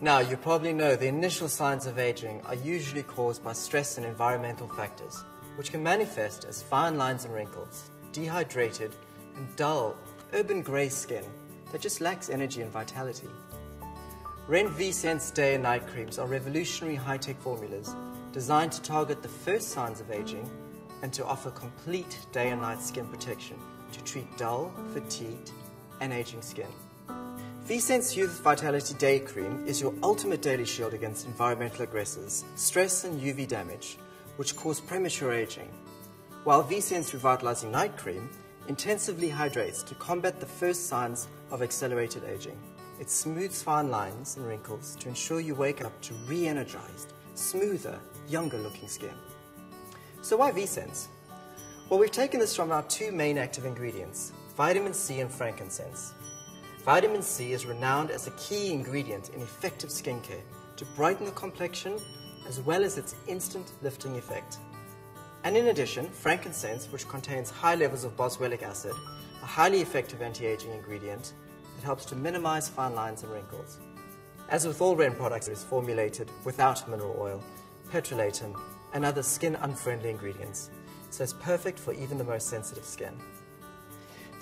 Now, you probably know the initial signs of aging are usually caused by stress and environmental factors, which can manifest as fine lines and wrinkles, dehydrated and dull, urban grey skin that just lacks energy and vitality. Ren V-Cense Day and Night Creams are revolutionary high-tech formulas designed to target the first signs of aging and to offer complete day and night skin protection to treat dull, fatigued, and aging skin. V-Cense Youth Vitality Day Cream is your ultimate daily shield against environmental aggressors, stress and UV damage, which cause premature aging. While V-Cense Revitalizing Night Cream intensively hydrates to combat the first signs of accelerated aging. It smooths fine lines and wrinkles to ensure you wake up to re-energized, smoother, younger looking skin. So why V-Cense? Well, we've taken this from our two main active ingredients, vitamin C and frankincense. Vitamin C is renowned as a key ingredient in effective skincare to brighten the complexion as well as its instant lifting effect. And in addition, frankincense, which contains high levels of boswellic acid, a highly effective anti-aging ingredient that helps to minimize fine lines and wrinkles. As with all Ren products, it is formulated without mineral oil, petrolatum, and other skin-unfriendly ingredients, so it's perfect for even the most sensitive skin.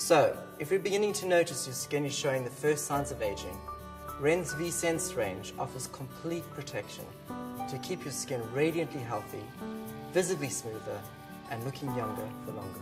So, if you're beginning to notice your skin is showing the first signs of aging, Ren's V-Cense range offers complete protection to keep your skin radiantly healthy, visibly smoother, and looking younger for longer.